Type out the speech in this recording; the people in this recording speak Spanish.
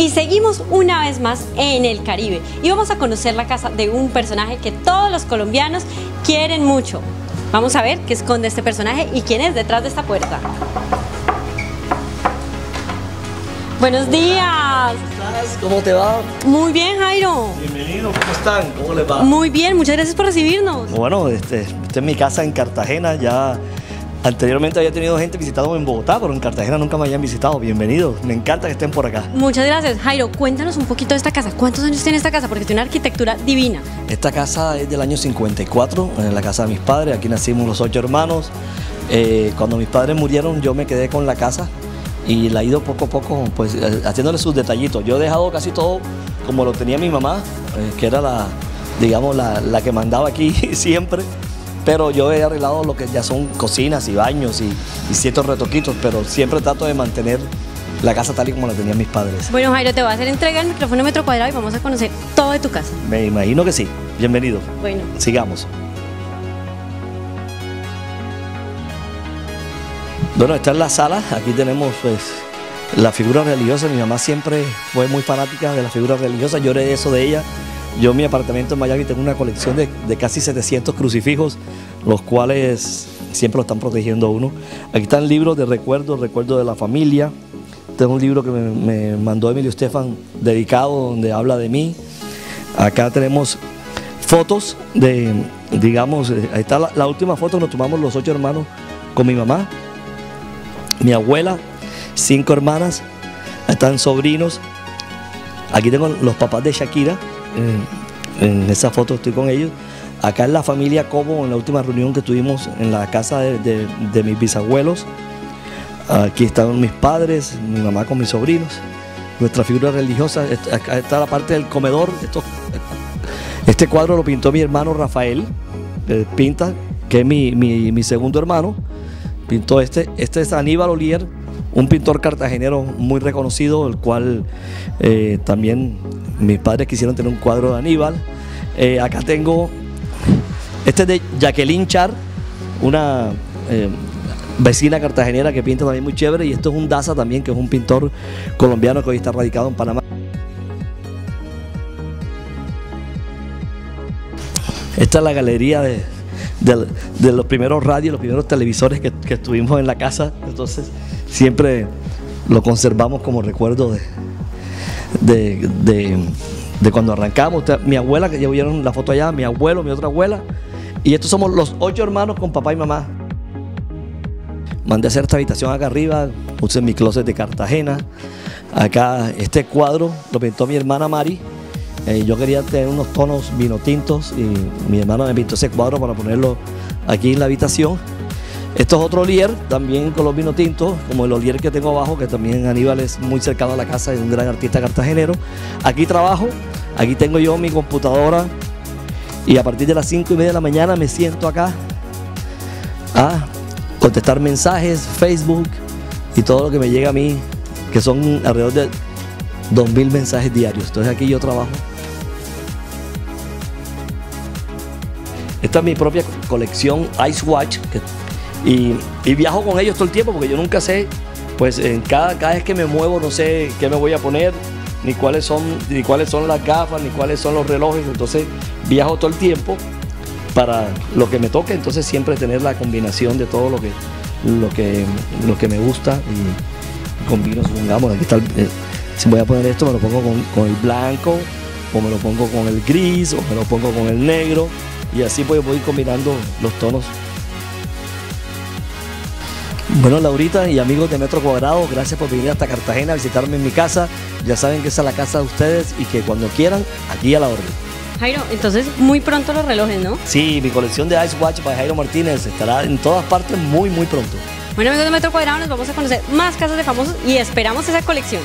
Y seguimos una vez más en el Caribe y vamos a conocer la casa de un personaje que todos los colombianos quieren mucho. Vamos a ver qué esconde este personaje y quién es detrás de esta puerta. Buenos días. ¿Cómo estás? ¿Cómo te va? Muy bien, Jairo. Bienvenido, ¿cómo están? ¿Cómo les va? Muy bien, muchas gracias por recibirnos. Bueno, este, esta es mi casa en Cartagena, ya anteriormente había tenido gente visitándome en Bogotá, pero en Cartagena nunca me habían visitado. Bienvenidos, me encanta que estén por acá. Muchas gracias. Jairo, cuéntanos un poquito de esta casa. ¿Cuántos años tiene esta casa? Porque tiene una arquitectura divina. Esta casa es del año 54, en la casa de mis padres, aquí nacimos los ocho hermanos. Eh, cuando mis padres murieron yo me quedé con la casa y la he ido poco a poco pues eh, haciéndole sus detallitos. Yo he dejado casi todo como lo tenía mi mamá, eh, que era la, digamos, la, la que mandaba aquí siempre. Pero yo he arreglado lo que ya son cocinas y baños y, y ciertos retoquitos, pero siempre trato de mantener la casa tal y como la tenían mis padres. Bueno, Jairo, te voy a hacer entrega del micrófono metro cuadrado y vamos a conocer todo de tu casa. Me imagino que sí. Bienvenido. Bueno. Sigamos. Bueno, esta es la sala. Aquí tenemos pues la figura religiosa. Mi mamá siempre fue muy fanática de la figura religiosa. Yo heredé eso de ella. Yo en mi apartamento en Miami tengo una colección de, casi 700 crucifijos, los cuales siempre lo están protegiendo uno. Aquí están libros de recuerdos, recuerdos de la familia. Tengo un libro que me, me mandó Emilio Estefan dedicado donde habla de mí. Acá tenemos fotos de, digamos, eh, ahí está la, la última foto que nos tomamos los ocho hermanos con mi mamá, mi abuela, cinco hermanas, están sobrinos. Aquí tengo los papás de Shakira, eh, en esa foto estoy con ellos. Acá es la familia Cobo, en la última reunión que tuvimos en la casa de, mis bisabuelos. Aquí están mis padres, mi mamá con mis sobrinos, nuestra figura religiosa. Acá está la parte del comedor. Este cuadro lo pintó mi hermano Rafael, eh, pinta, que es mi, mi- mi segundo hermano. Pintó este. Este es Aníbal Olier, un pintor cartagenero muy reconocido, el cual eh, también mis padres quisieron tener un cuadro de Aníbal. Eh, acá tengo. Este es de Jacqueline Char, una eh, vecina cartagenera que pinta también muy chévere. Y esto es un Daza también, que es un pintor colombiano que hoy está radicado en Panamá. Esta es la galería de, de- los primeros radios, los primeros televisores que, que estuvimos en la casa. Entonces, siempre lo conservamos como recuerdo de, de, de- de cuando arrancamos. Mi abuela, que ya vieron la foto allá, mi abuelo, mi otra abuela. Y estos somos los ocho hermanos con papá y mamá. Mandé a hacer esta habitación acá arriba, puse mi closet de Cartagena. Acá este cuadro lo pintó mi hermana Mari. Eh, yo quería tener unos tonos vino tintos y mi hermano me pintó ese cuadro para ponerlo aquí en la habitación. Esto es otro Olier, también con los vino tintos, como el Olier que tengo abajo, que también Aníbal es muy cercano a la casa, es un gran artista cartagenero. Aquí trabajo, aquí tengo yo mi computadora y a partir de las 5 y media de la mañana me siento acá a contestar mensajes, Facebook y todo lo que me llega a mí, que son alrededor de 2.000 mensajes diarios. Entonces aquí yo trabajo. Esta es mi propia colección Ice Watch y, viajo con ellos todo el tiempo porque yo nunca sé, pues en cada, cada vez que me muevo no sé qué me voy a poner, ni cuáles son, ni cuáles son las gafas, ni cuáles son los relojes. Entonces viajo todo el tiempo para lo que me toque, entonces siempre tener la combinación de todo lo que, lo que, lo que me gusta y combino, supongamos, aquí está eh, si voy a poner esto, me lo pongo con, con el blanco, o me lo pongo con el gris, o me lo pongo con el negro, y así pues voy combinando los tonos. Bueno, Laurita y amigos de Metro Cuadrado, gracias por venir hasta Cartagena a visitarme en mi casa. Ya saben que esa es la casa de ustedes y que cuando quieran, aquí a la orden. Jairo, entonces muy pronto los relojes, ¿no? Sí, mi colección de Ice Watch by Jairo Martínez estará en todas partes muy, muy pronto. Bueno, amigos de Metro Cuadrado, nos vamos a conocer más casas de famosos y esperamos esa colección.